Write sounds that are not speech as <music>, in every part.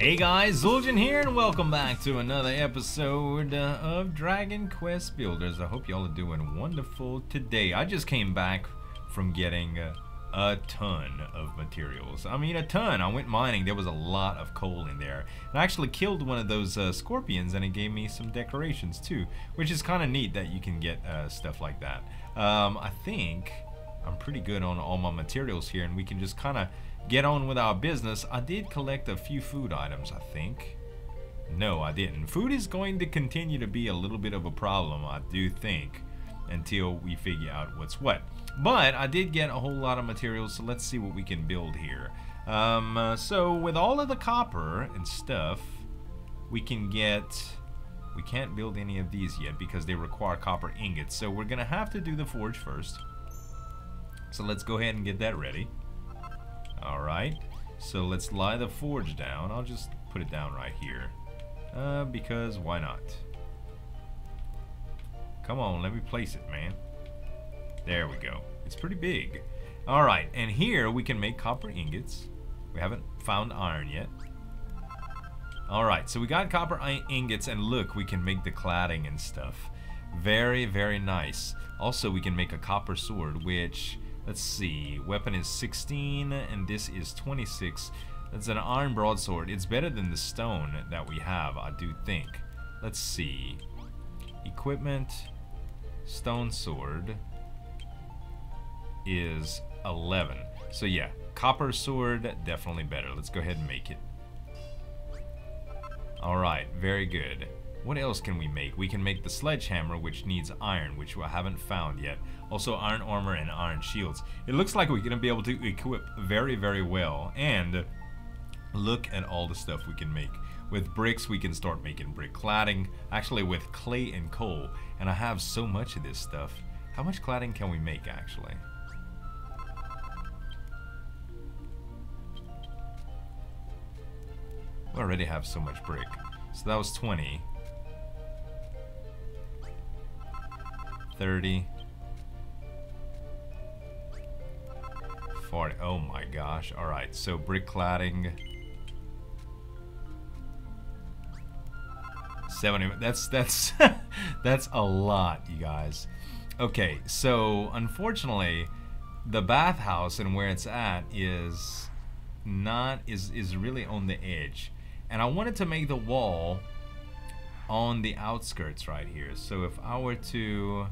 Hey guys, Zul'jin here, and welcome back to another episode uh, of Dragon Quest Builders. I hope y'all are doing wonderful today. I just came back from getting uh, a ton of materials. I mean, a ton. I went mining. There was a lot of coal in there. And I actually killed one of those uh, scorpions, and it gave me some decorations too, which is kind of neat that you can get uh, stuff like that. Um, I think I'm pretty good on all my materials here, and we can just kind of get on with our business. I did collect a few food items, I think. No, I didn't. Food is going to continue to be a little bit of a problem, I do think, until we figure out what's what. But I did get a whole lot of materials, so let's see what we can build here. Um, uh, so with all of the copper and stuff, we can get... We can't build any of these yet because they require copper ingots. So we're going to have to do the forge first. So let's go ahead and get that ready. Alright, so let's lie the forge down. I'll just put it down right here. Uh, because why not? Come on, let me place it, man. There we go. It's pretty big. Alright, and here we can make copper ingots. We haven't found iron yet. Alright, so we got copper ingots, and look, we can make the cladding and stuff. Very, very nice. Also, we can make a copper sword, which Let's see. Weapon is 16 and this is 26. That's an iron broadsword. It's better than the stone that we have, I do think. Let's see. Equipment. Stone sword is 11. So yeah, copper sword, definitely better. Let's go ahead and make it. Alright, very good. What else can we make? We can make the sledgehammer, which needs iron, which we haven't found yet. Also iron armor and iron shields. It looks like we're going to be able to equip very, very well. And look at all the stuff we can make. With bricks, we can start making brick cladding. Actually, with clay and coal. And I have so much of this stuff. How much cladding can we make, actually? We already have so much brick. So that was 20. 30. 40. Oh my gosh. Alright, so brick cladding. 70. That's, that's, <laughs> that's a lot, you guys. Okay, so unfortunately, the bathhouse and where it's at is not, is, is really on the edge. And I wanted to make the wall on the outskirts right here. So if I were to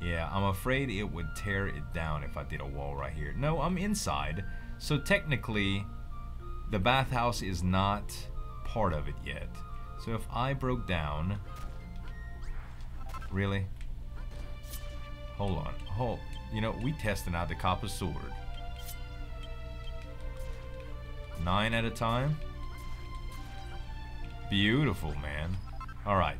yeah, I'm afraid it would tear it down if I did a wall right here. No, I'm inside. So technically, the bathhouse is not part of it yet. So if I broke down... Really? Hold on. Hold. You know, we testing out the copper sword. Nine at a time? Beautiful, man. Alright.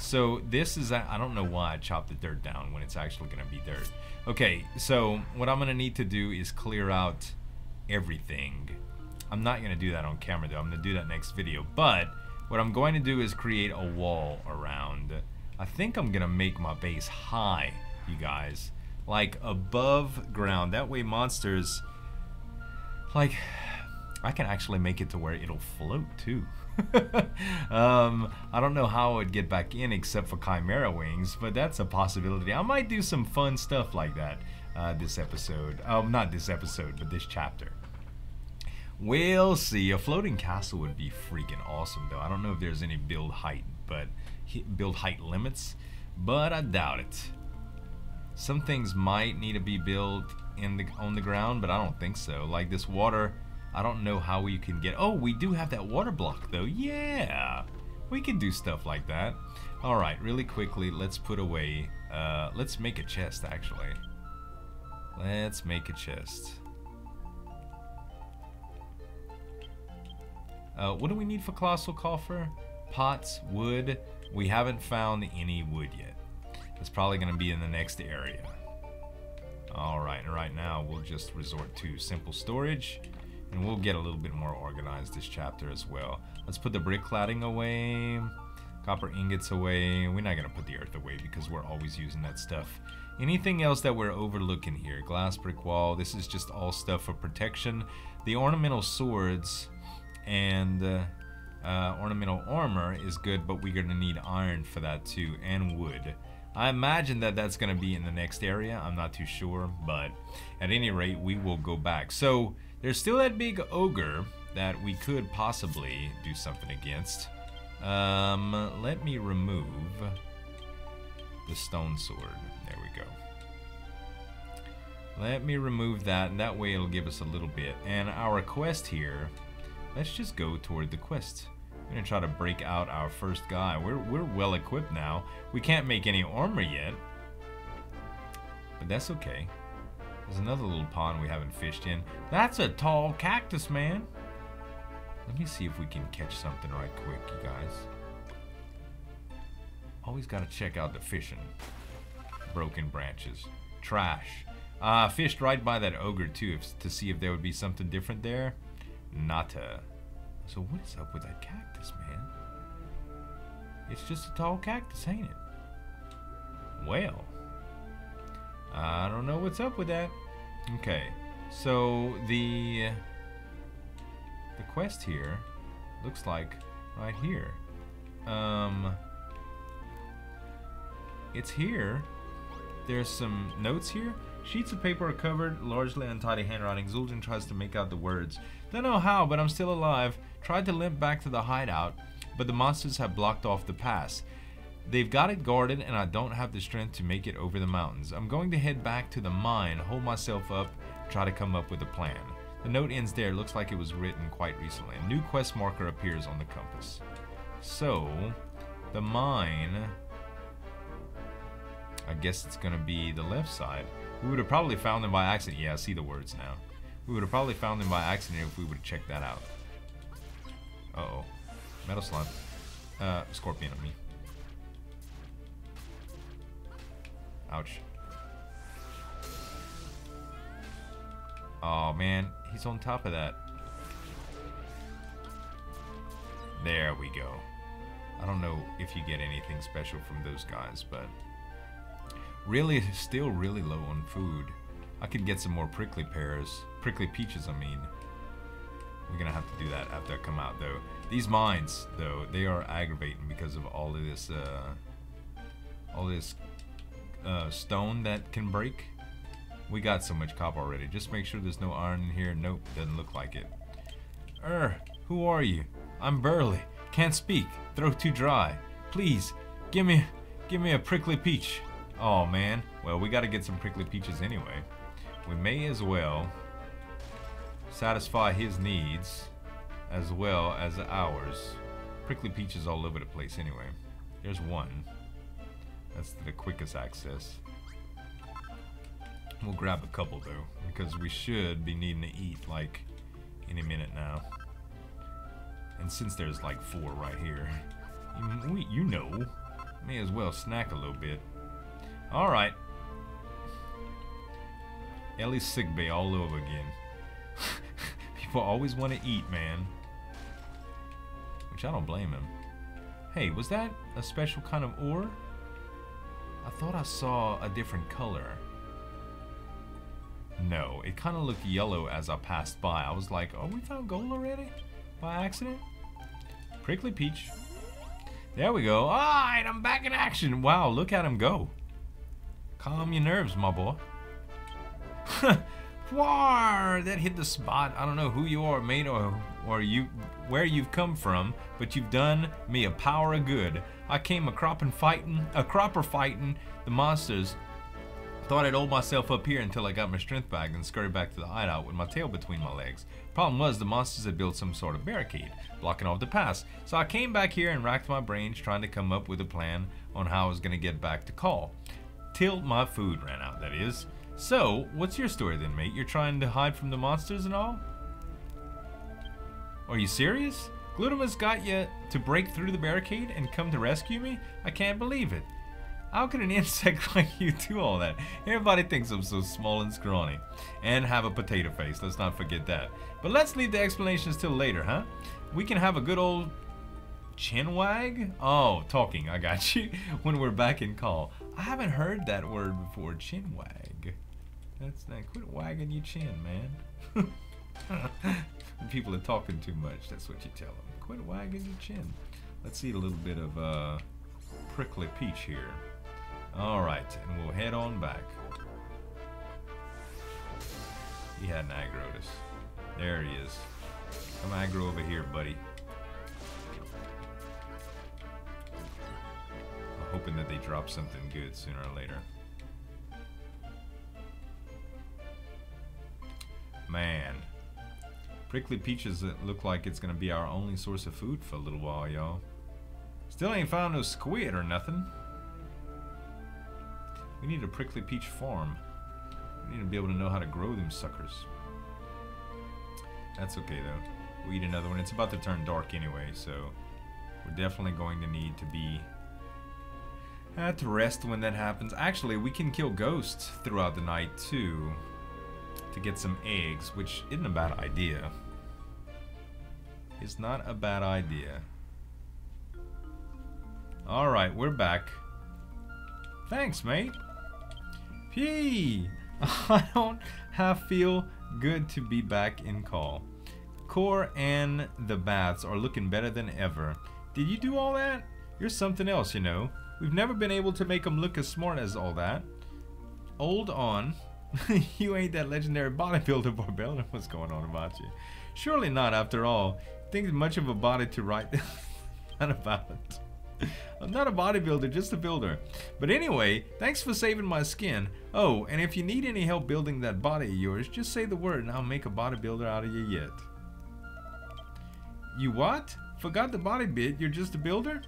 So this is, I don't know why I chopped the dirt down when it's actually going to be dirt. Okay, so what I'm going to need to do is clear out everything. I'm not going to do that on camera though, I'm to do that next video. But what I'm going to do is create a wall around. I think I'm going to make my base high, you guys. Like above ground. That way monsters, like, I can actually make it to where it'll float too. <laughs> um, I don't know how I would get back in except for Chimera Wings, but that's a possibility. I might do some fun stuff like that uh, this episode. Um, not this episode, but this chapter. We'll see. A floating castle would be freaking awesome, though. I don't know if there's any build height, but build height limits, but I doubt it. Some things might need to be built in the on the ground, but I don't think so. Like this water I don't know how we can get... Oh, we do have that water block, though. Yeah! We can do stuff like that. Alright, really quickly, let's put away... Uh, let's make a chest, actually. Let's make a chest. Uh, what do we need for Colossal Coffer? Pots, wood. We haven't found any wood yet. It's probably going to be in the next area. Alright, right now we'll just resort to simple storage. And we'll get a little bit more organized this chapter as well. Let's put the brick cladding away. Copper ingots away. We're not going to put the earth away because we're always using that stuff. Anything else that we're overlooking here? Glass brick wall. This is just all stuff for protection. The ornamental swords and uh, uh, ornamental armor is good, but we're gonna need iron for that too, and wood. I imagine that that's gonna be in the next area. I'm not too sure, but at any rate, we will go back. So there's still that big ogre that we could possibly do something against. Um, let me remove the stone sword. There we go. Let me remove that, and that way it'll give us a little bit. And our quest here, let's just go toward the quest. We're gonna try to break out our first guy. We're, we're well equipped now. We can't make any armor yet, but that's okay. There's another little pond we haven't fished in. That's a tall cactus, man. Let me see if we can catch something right quick, you guys. Always gotta check out the fishing. Broken branches. Trash. Uh, fished right by that ogre too if, to see if there would be something different there. Nata. So what is up with that cactus, man? It's just a tall cactus, ain't it? Well. I don't know what's up with that. Okay. So the the quest here looks like right here. Um it's here. There's some notes here. Sheets of paper are covered, largely untidy handwriting. Zul'jin tries to make out the words. Don't know how, but I'm still alive. Tried to limp back to the hideout, but the monsters have blocked off the pass. They've got it guarded, and I don't have the strength to make it over the mountains. I'm going to head back to the mine, hold myself up, try to come up with a plan. The note ends there. Looks like it was written quite recently. A new quest marker appears on the compass. So, the mine... I guess it's going to be the left side. We would have probably found them by accident. Yeah, I see the words now. We would have probably found them by accident if we would have checked that out. Uh-oh. Metal slime. Uh, scorpion on me. Ouch. Oh man, he's on top of that. There we go. I don't know if you get anything special from those guys, but really, <laughs> still really low on food. I could get some more prickly pears, prickly peaches, I mean. We're gonna have to do that after I come out, though. These mines, though, they are aggravating because of all of this, uh, all this uh, stone that can break. We got so much copper already. Just make sure there's no iron in here. Nope, doesn't look like it. Er, who are you? I'm Burly. Can't speak. Throat too dry. Please, give me, give me a prickly peach. Oh man. Well, we got to get some prickly peaches anyway. We may as well satisfy his needs as well as ours. Prickly peaches all over the place anyway. There's one. That's the quickest access. We'll grab a couple though, because we should be needing to eat like any minute now. And since there's like four right here, you, you know, may as well snack a little bit. Alright. Ellie's sick all over again. <laughs> People always want to eat, man. Which I don't blame him. Hey, was that a special kind of ore? I thought I saw a different color. No, it kind of looked yellow as I passed by. I was like, oh, we found gold already? By accident? Prickly peach. There we go. Alright, I'm back in action. Wow, look at him go. Calm your nerves, my boy. <laughs> War! That hit the spot. I don't know who you are, mate, or or you where you've come from, but you've done me a power of good. I came a cropping fighting, a cropper fighting the monsters. Thought I'd hold myself up here until I got my strength back and scurry back to the hideout with my tail between my legs. Problem was the monsters had built some sort of barricade, blocking off the pass. So I came back here and racked my brains trying to come up with a plan on how I was gonna get back to call. Till my food ran out, that is. So, what's your story then, mate? You're trying to hide from the monsters and all? Are you serious? Glutamus got you to break through the barricade and come to rescue me? I can't believe it. How could an <laughs> insect like you do all that? Everybody thinks I'm so small and scrawny. And have a potato face, let's not forget that. But let's leave the explanations till later, huh? We can have a good old chin wag? Oh, talking, I got you. <laughs> when we're back in call. I haven't heard that word before, chin wag. That's not, quit wagging your chin, man. <laughs> when people are talking too much, that's what you tell them. Quit wagging your chin. Let's eat a little bit of uh, prickly peach here. Alright, and we'll head on back. He hadn't aggroed us. There he is. Come aggro over here, buddy. I'm hoping that they drop something good sooner or later. Man. Prickly peaches look like it's gonna be our only source of food for a little while, y'all. Still ain't found no squid or nothing. We need a prickly peach farm. We need to be able to know how to grow them suckers. That's okay though. We'll eat another one. It's about to turn dark anyway, so we're definitely going to need to be uh, at rest when that happens. Actually, we can kill ghosts throughout the night too to get some eggs, which isn't a bad idea. It's not a bad idea. Alright, we're back. Thanks, mate. P. <laughs> I don't have feel good to be back in call. Core and the bats are looking better than ever. Did you do all that? You're something else, you know. We've never been able to make them look as smart as all that. Old on. <laughs> you ain't that legendary bodybuilder, Barbella. <laughs> What's going on about you? Surely not, after all. Think much of a body to write <laughs> not about. I'm not a bodybuilder, just a builder. But anyway, thanks for saving my skin. Oh, and if you need any help building that body of yours, just say the word and I'll make a bodybuilder out of you yet. You what? Forgot the body bit, you're just a builder?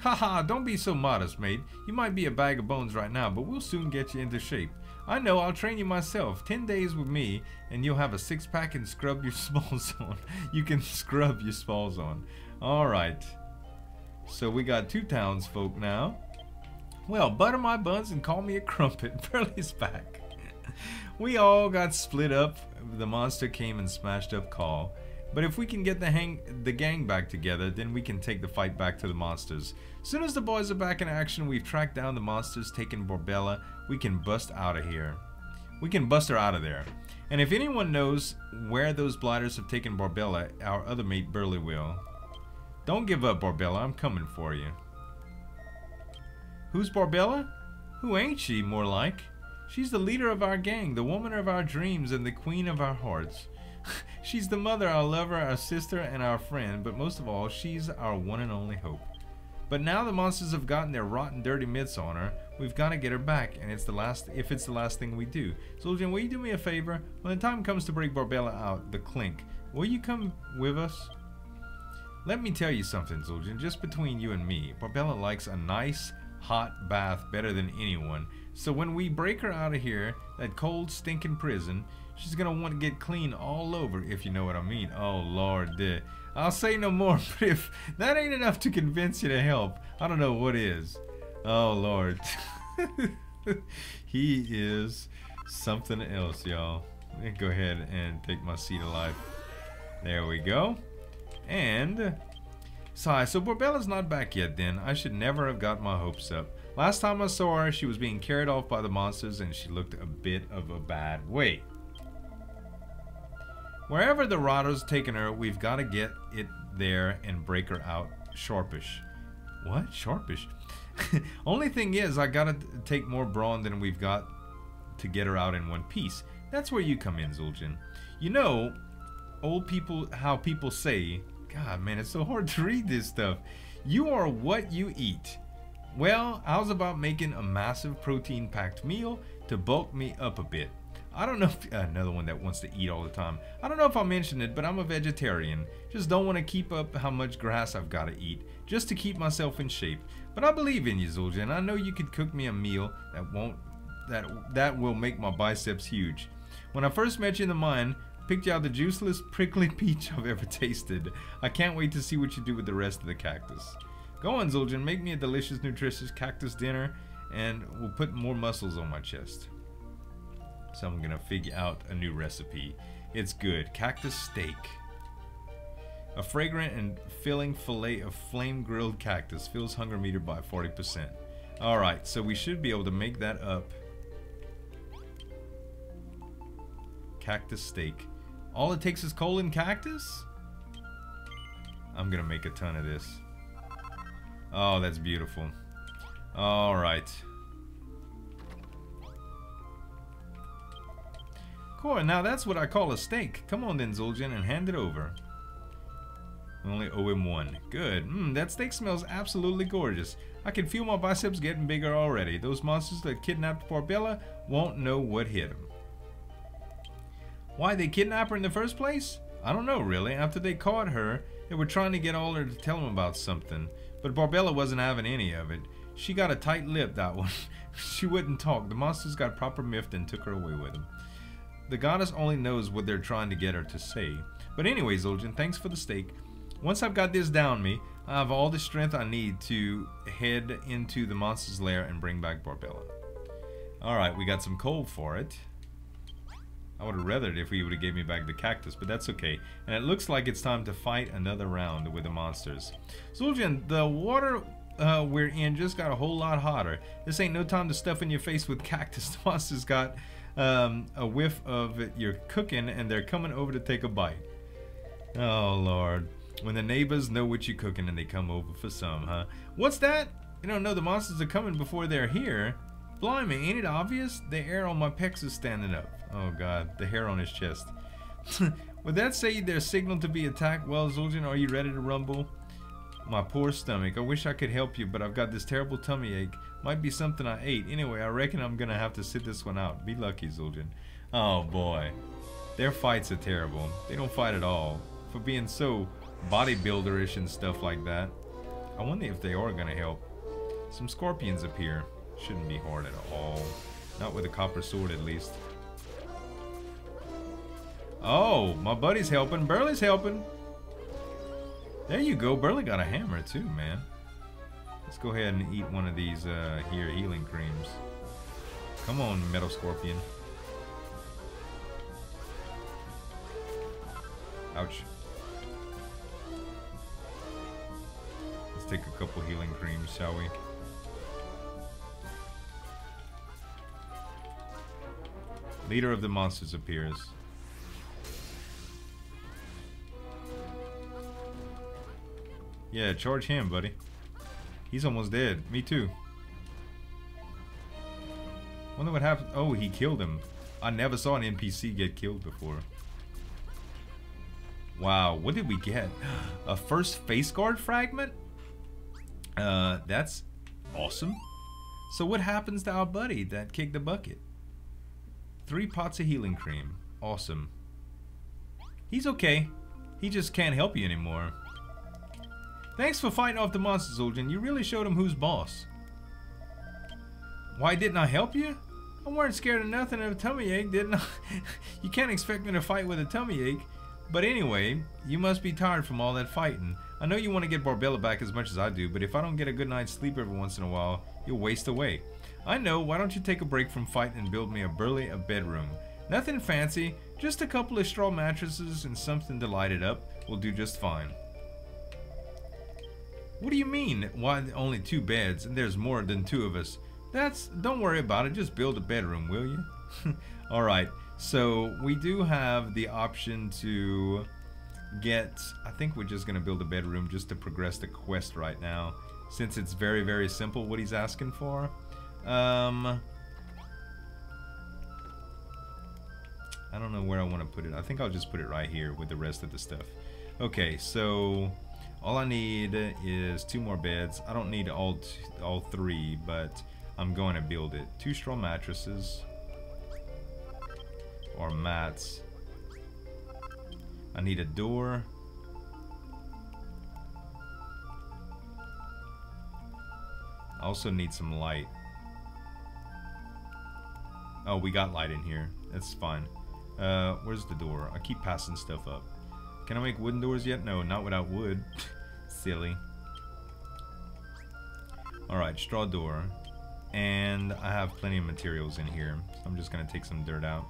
Haha, don't be so modest, mate. You might be a bag of bones right now, but we'll soon get you into shape. I know, I'll train you myself. Ten days with me, and you'll have a six pack and scrub your <laughs> smalls on. You can scrub your smalls on. Alright. So we got two townsfolk now. Well, butter my buns and call me a crumpet. <laughs> Burly's back. we all got split up. The monster came and smashed up Call. But if we can get the hang the gang back together, then we can take the fight back to the monsters. Soon as the boys are back in action, we've tracked down the monsters, taken Barbella, we can bust out of here. We can bust her out of there. And if anyone knows where those blighters have taken Barbella, our other mate Burly will. Don't give up, Barbella. I'm coming for you. Who's Barbella? Who ain't she, more like? She's the leader of our gang, the woman of our dreams, and the queen of our hearts. <laughs> she's the mother, our lover, our sister, and our friend, but most of all, she's our one and only hope. But now the monsters have gotten their rotten, dirty mitts on her. We've got to get her back, and it's the last. If it's the last thing we do, Zul'jin, will you do me a favor? When the time comes to break Barbella out, the clink, will you come with us? Let me tell you something, Zul'jin, just between you and me, Barbella likes a nice, hot bath better than anyone. So when we break her out of here, that cold, stinking prison, she's gonna want to get clean all over, if you know what I mean. Oh, Lord. I'll say no more, <laughs> but if that ain't enough to convince you to help, I don't know what is. Oh, Lord. <laughs> he is something else, y'all. Go ahead and take my seat alive. There we go. And sigh. So Barbella's not back yet then. I should never have got my hopes up. Last time I saw her, she was being carried off by the monsters and she looked a bit of a bad way. Wherever the Rado's taken her, we've got to get it there and break her out sharpish. What? Sharpish? <laughs> Only thing is, I gotta take more brawn than we've got to get her out in one piece. That's where you come in, Zul'jin. You know, old people, how people say, God, man, it's so hard to read this stuff. You are what you eat. Well, I was about making a massive protein packed meal to bulk me up a bit. I don't know if, uh, <laughs> another one that wants to eat all the time. I don't know if I mentioned it, but I'm a vegetarian. Just don't want to keep up how much grass I've got to eat, just to keep myself in shape. But I believe in you, Zul'jin. I know you could cook me a meal that won't that that will make my biceps huge. When I first met you in the mine, Picked out the juiceless, prickly <laughs> peach I've ever tasted. I can't wait to see what you do with the rest of the cactus. Go on, Zul'jin, make me a delicious, nutritious cactus dinner, and we'll put more muscles on my chest. So I'm gonna figure out a new recipe. It's good. Cactus steak. A fragrant and filling fillet of flame grilled cactus fills hunger meter by 40%. Alright, so we should be able to make that up. Cactus steak All it takes is coal and cactus? I'm gonna make a ton of this. Oh, that's beautiful. Alright. Cool, now that's what I call a steak. Come on then, Zul'jin, and hand it over. Only owe him one. Good. Mmm, that steak smells absolutely gorgeous. I can feel my biceps getting bigger already. Those monsters that kidnapped Barbella won't know what hit them. Why they kidnapped her in the first place? I don't know, really. After they caught her, they were trying to get Alder to tell them about something. But Barbella wasn't having any of it. She got a tight lip, that one. <laughs> she wouldn't talk. The monsters got proper miffed and took her away with them. The goddess only knows what they're trying to get her to say. But anyway, Zul'jin, thanks for the steak. Once I've got this down me, I have all the strength I need to head into the monster's lair and bring back Barbella. Alright, we got some coal for it. I would have rather it if he would have gave me back the cactus, but that's okay. And it looks like it's time to fight another round with the monsters. Zul'jin, the water uh, we're in just got a whole lot hotter. This ain't no time to stuff in your face with cactus. <laughs> The monsters got um, a whiff of your cooking and they're coming over to take a bite. Oh, Lord. When the neighbors know what you're cooking and they come over for some, huh? What's that? You don't know the monsters are coming before they're here. Blimey, ain't it obvious? The hair on my pecs is standing up. Oh god, the hair on his chest. <laughs> Would that say they're signaled to be attacked? Well, Zul'jin, are you ready to rumble? My poor stomach. I wish I could help you, but I've got this terrible tummy ache. Might be something I ate. Anyway, I reckon I'm gonna have to sit this one out. Be lucky, Zul'jin. Oh boy. Their fights are terrible. They don't fight at all. For being so bodybuilderish and stuff like that. I wonder if they are gonna help. Some scorpions appear. Shouldn't be hard at all. Not with a copper sword at least. Oh, my buddy's helping. Burly's helping. There you go. Burly got a hammer too, man. Let's go ahead and eat one of these uh, here healing creams. Come on, Metal Scorpion. Ouch. Take a couple healing creams, shall we? Leader of the monsters appears. Yeah, charge him, buddy. He's almost dead. Me too. Wonder what happened. Oh, he killed him. I never saw an NPC get killed before. Wow, what did we get? <gasps> A first face guard fragment? Uh, that's awesome. So what happens to our buddy that kicked the bucket? Three pots of healing cream. Awesome. He's okay. He just can't help you anymore. Thanks for fighting off the monsters, Zul'jin. You really showed him who's boss. Why didn't I help you? I weren't scared of nothing of a tummy ache, didn't I? <laughs> you can't expect me to fight with a tummy ache. But anyway, you must be tired from all that fighting. I know you want to get Barbella back as much as I do, but if I don't get a good night's sleep every once in a while, you'll waste away. I know, why don't you take a break from fighting and build me a burly a bedroom? Nothing fancy, just a couple of straw mattresses and something to light it up will do just fine. What do you mean, why only two beds and there's more than two of us? That's, don't worry about it, just build a bedroom, will you? <laughs> Alright, so we do have the option to get, I think we're just going to build a bedroom just to progress the quest right now. Since it's very, very simple what he's asking for. Um, I don't know where I want to put it. I think I'll just put it right here with the rest of the stuff. Okay, so all I need is two more beds. I don't need all all three, but I'm going to build it. Two straw mattresses or mats. I need a door. I also need some light. Oh, we got light in here. That's fine. Uh, where's the door? I keep passing stuff up. Can I make wooden doors yet? No, not without wood. <laughs> Silly. Alright, straw door. And I have plenty of materials in here. So I'm just going to take some dirt out.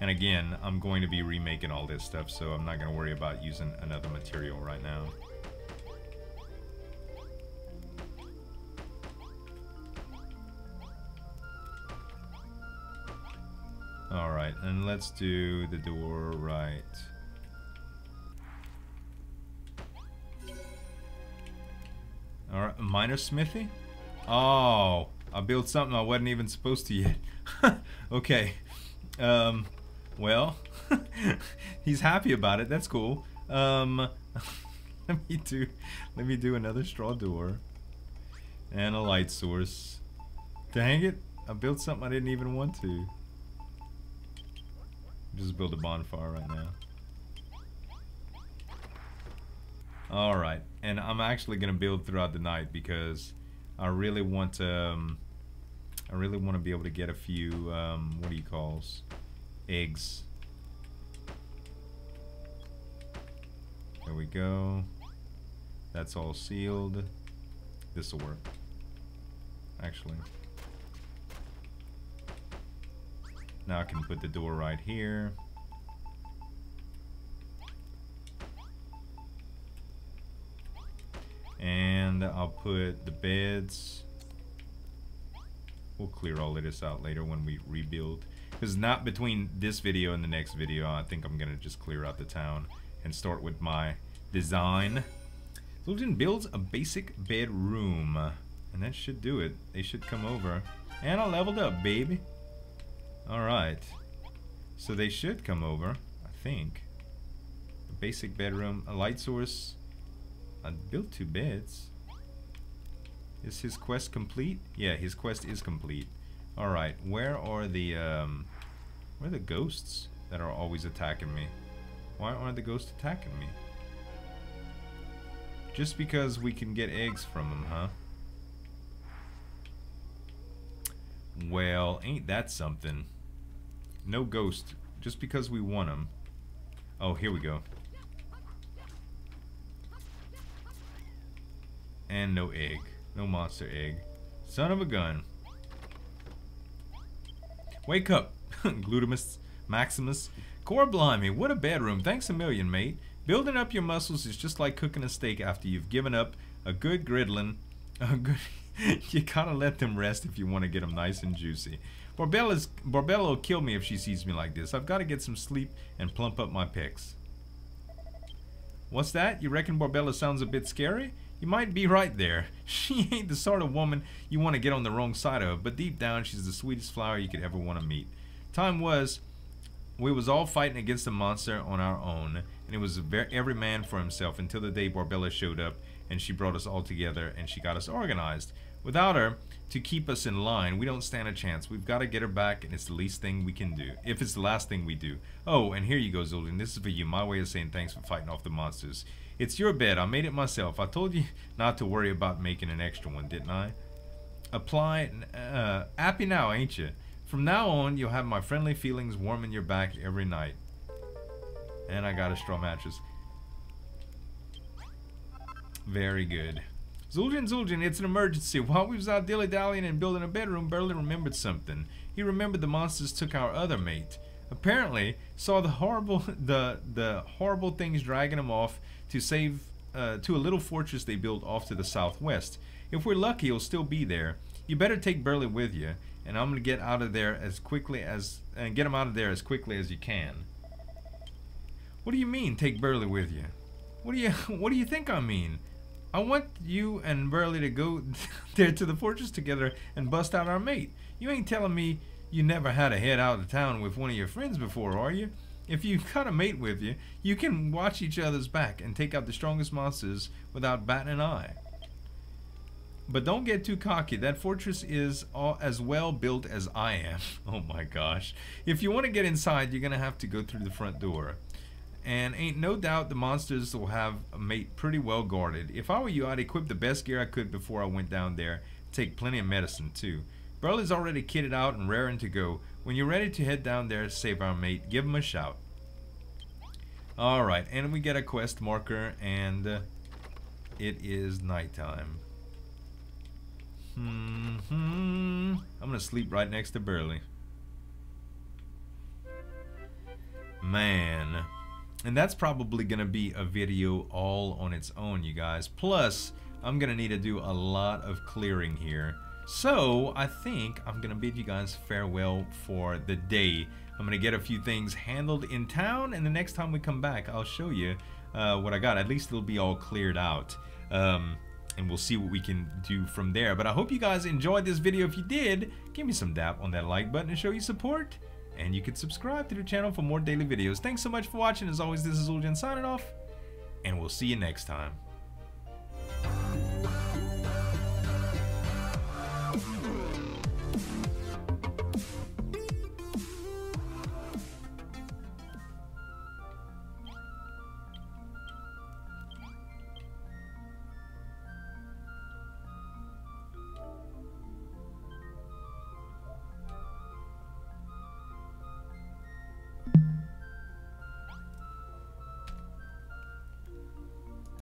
And again, I'm going to be remaking all this stuff, so I'm not going to worry about using another material right now. Alright. And let's do the door right. Alright, minor smithy? Oh, I built something I wasn't even supposed to yet. <laughs> okay. Um, well, <laughs> he's happy about it. That's cool. Um, <laughs> let me do, let me do another straw door and a light source. Dang it! I built something I didn't even want to. Just build a bonfire right now. Alright, and I'm actually going to build throughout the night because I really want to, um, I really want to be able to get a few, um, what do you calls, eggs. There we go. That's all sealed. This will work. Actually. Now I can put the door right here. And I'll put the beds. We'll clear all of this out later when we rebuild. Because not between this video and the next video, I think I'm going to just clear out the town and start with my design. Zul'jin builds a basic bedroom. And that should do it. They should come over. And I leveled up, baby. Alright. So they should come over, I think. A basic bedroom, a light source. I built two beds. Is his quest complete? Yeah, his quest is complete. Alright, where are the, um... Where are the ghosts that are always attacking me? Why aren't the ghosts attacking me? Just because we can get eggs from them, huh? Well, ain't that something? No ghost. Just because we want them. Oh, here we go. And no egg. No monster egg. Son of a gun. Wake up, <laughs> Glutamus Maximus. Core blimey, what a bedroom. Thanks a million, mate. Building up your muscles is just like cooking a steak after you've given up a good griddling. A good, <laughs> you gotta let them rest if you want to get them nice and juicy. Barbella will kill me if she sees me like this. I've got to get some sleep and plump up my pecs. What's that? You reckon Barbella sounds a bit scary? You might be right there. <laughs> She ain't the sort of woman you want to get on the wrong side of, but deep down she's the sweetest flower you could ever want to meet. Time was, we was all fighting against a monster on our own, and it was every man for himself until the day Barbella showed up and she brought us all together and she got us organized. Without her to keep us in line, we don't stand a chance. We've got to get her back, and it's the least thing we can do. If it's the last thing we do. Oh, and here you go, Zul'jin. This is for you. My way of saying thanks for fighting off the monsters. It's your bed. I made it myself. I told you <laughs> not to worry about making an extra one, didn't I? Apply. Uh, happy now, ain't you? From now on, you'll have my friendly feelings warming your back every night. And I got a straw mattress. Very good. Zul'jin, Zul'jin, it's an emergency. <laughs> While we was out dilly-dallying and building a bedroom, Burly remembered something. He remembered the monsters took our other mate. Apparently, saw the horrible, <laughs> the the horrible things dragging him off to save, uh, to a little fortress they built off to the southwest. If we're lucky, he'll still be there. You better take Burly with you, and I'm gonna get out of there as quickly as, and get him out of there as quickly as you can. What do you mean, take Burly with you? What do you, <laughs> what do you think I mean? I want you and Burly to go <laughs> there to the fortress together and bust out our mate. You ain't telling me you never had a head out of town with one of your friends before, are you? If you've got a mate with you, you can watch each other's back and take out the strongest monsters without batting an eye. But don't get too cocky. That fortress is all, as well built as I am. <laughs> Oh my gosh. If you want to get inside, you're going to have to go through the front door. And ain't no doubt the monsters will have a mate pretty well guarded. If I were you, I'd equip the best gear I could before I went down there. Take plenty of medicine too. Burly's already kitted out and raring to go. When you're ready to head down there to save our mate, give him a shout. Alright, and we get a quest marker, and uh, it is nighttime. Hmm, hmm. I'm gonna sleep right next to Burley. Man. And that's probably to be a video all on its own, you guys. Plus, I'm to need to do a lot of clearing here. So I think I'm gonna bid you guys farewell for the day. I'm gonna get a few things handled in town, and the next time we come back, I'll show you uh, what I got. At least it'll be all cleared out. Um, and we'll see what we can do from there. But I hope you guys enjoyed this video. If you did, give me some dap on that like button to show you support. And you can subscribe to the channel for more daily videos. Thanks so much for watching. As always, this is Zul'jin signing off. And we'll see you next time.